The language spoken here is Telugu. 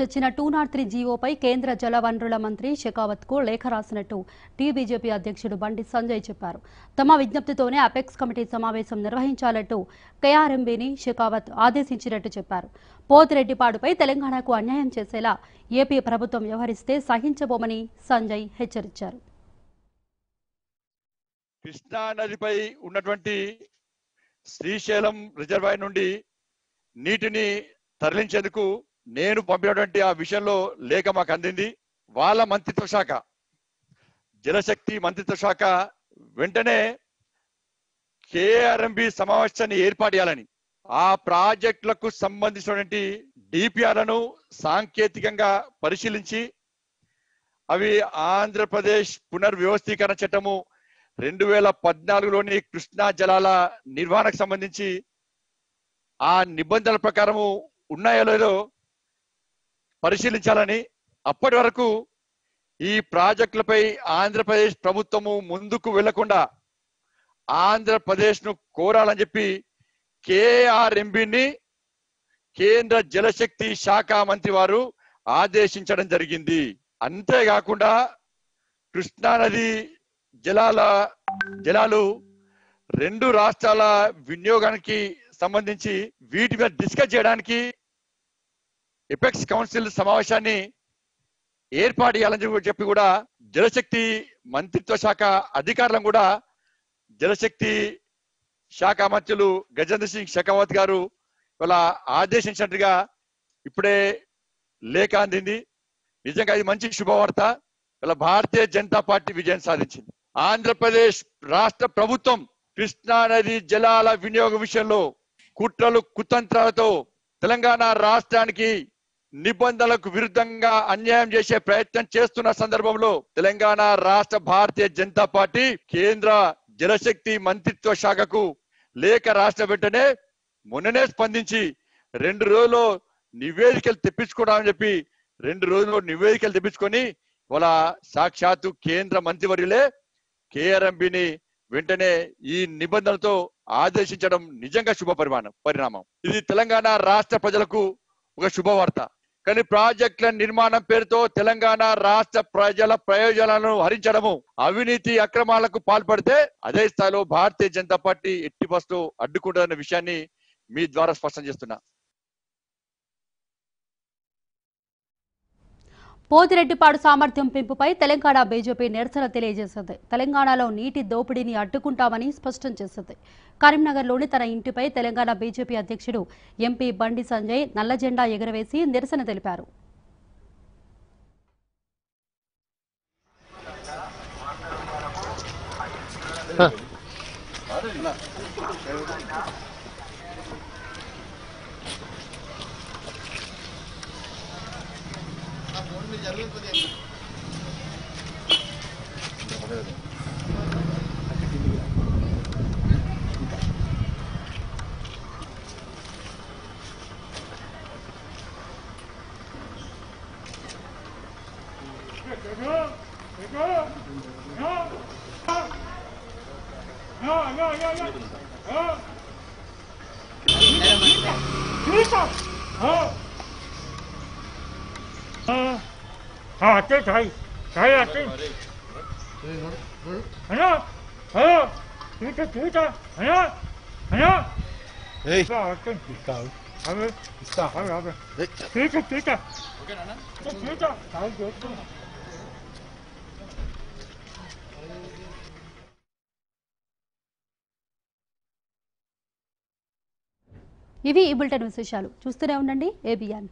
తెచ్చిన టూ నాట్ త్రీ జీవోపై కేంద్ర జలవనరుల మంత్రి షెకావత్కు లేఖ రాసినట్టు టీ బీజేపీ అధ్యక్షుడు బండి సంజయ్ చెప్పారు. తమ విజ్ఞప్తితోనే అపెక్స్ కమిటీ సమావేశం నిర్వహించాలంటూ కేఆర్ఎంబీని షెకావత్ ఆదేశించినట్టు చెప్పారు. పోతిరెడ్డిపాడుపై తెలంగాణకు అన్యాయం చేసేలా ఏపీ ప్రభుత్వం వ్యవహరిస్తే సహించబోమని సంజయ్ హెచ్చరించారు. కృష్ణా నదిపై ఉన్నటువంటి శ్రీశైలం రిజర్వాయర్ నుండి నీటిని తరలించేందుకు నేను పంపినటువంటి ఆ విషయంలో లేఖ మాకు అందింది. వాళ్ళ మంత్రిత్వ శాఖ జలశక్తి మంత్రిత్వ శాఖ వెంటనే కేఆర్ఎంబి సమావేశాన్ని ఏర్పాటు చేయాలని ఆ ప్రాజెక్టులకు సంబంధించినటువంటి డిపిఆర్లను సాంకేతికంగా పరిశీలించి అవి ఆంధ్రప్రదేశ్ పునర్వ్యవస్థీకరణ చట్టము రెండు వేల పద్నాలుగులోని కృష్ణా జలాల నిర్వహణకు సంబంధించి ఆ నిబంధనల ప్రకారము ఉన్నాయో లేదో పరిశీలించాలని అప్పటి వరకు ఈ ప్రాజెక్టులపై ఆంధ్రప్రదేశ్ ప్రభుత్వము ముందుకు వెళ్ళకుండా ఆంధ్రప్రదేశ్ను కోరాలని చెప్పి కేఆర్ఎంబిని కేంద్ర జలశక్తి శాఖ మంత్రి వారు ఆదేశించడం జరిగింది. అంతేకాకుండా కృష్ణానది జలాల జలాలు రెండు రాష్ట్రాల వినియోగానికి సంబంధించి వీటి మీద డిస్కస్ చేయడానికి ఎపెక్స్ కౌన్సిల్ సమావేశాన్ని ఏర్పాటు చేయాలని చెప్పి- కూడా జలశక్తి మంత్రిత్వ శాఖ అధికారులను కూడా జలశక్తి శాఖ మంత్రులు గజేంద్ర సింగ్ షెకావత్ గారు ఇలా ఆదేశించినట్టుగా ఇప్పుడే లేఖ అందింది. నిజంగా ఇది మంచి శుభవార్త. ఇలా భారతీయ జనతా పార్టీ విజయం సాధించింది. ఆంధ్రప్రదేశ్ రాష్ట్ర ప్రభుత్వం కృష్ణా నది జలాల వినియోగ విషయంలో కుట్రలు కుతంత్రాలతో తెలంగాణ రాష్ట్రానికి నిబంధనలకు విరుద్ధంగా అన్యాయం చేసే ప్రయత్నం చేస్తున్న సందర్భంలో తెలంగాణ రాష్ట్ర భారతీయ జనతా పార్టీ కేంద్ర జలశక్తి మంత్రిత్వ శాఖకు లేఖ రాష్ట్ర వెంటనే మొన్ననే స్పందించి రెండు రోజుల్లో నివేదికలు తెప్పించుకోవడానికి చెప్పి రెండు రోజుల్లో నివేదికలు తెప్పించుకొని ఇవాళ సాక్షాత్తు కేంద్ర మంత్రివర్యులే కేఆర్ఎంబిని వెంటనే ఈ నిబంధనలతో ఆదేశించడం నిజంగా శుభ పరిమాణం పరిణామం. ఇది తెలంగాణ రాష్ట్ర ప్రజలకు ఒక శుభవార్త. కానీ ప్రాజెక్టుల నిర్మాణం పేరుతో తెలంగాణ రాష్ట్ర ప్రజల ప్రయోజనాలను హరించడము అవినీతి అక్రమాలకు పాల్పడితే అదే స్థాయిలో భారతీయ జనతా పార్టీ ఎట్టి బస్సు అడ్డుకుంటుందన్న విషయాన్ని మీ ద్వారా స్పష్టం చేస్తున్నా. పోతిరెడ్డిపాడు సామర్థ్యం పెంపుపై తెలంగాణ బీజేపీ నిరసన తెలియజేసింది. తెలంగాణలో నీటి దోపిడీని అడ్డుకుంటామని స్పష్టం చేసింది. కరీంనగర్లోని తన ఇంటిపై తెలంగాణ బీజేపీ అధ్యక్షుడు ఎంపీ బండి సంజయ్ నల్ల జెండా ఎగురవేసి నిరసన తెలిపారు. Oh! ఆ అత్తే తాయి తాయి అత్తే అయ్యో అయ్యో ఇవి ఈ బులెటిన్ విశేషాలు. చూస్తూనే ఉండండి. ఏబిఎన్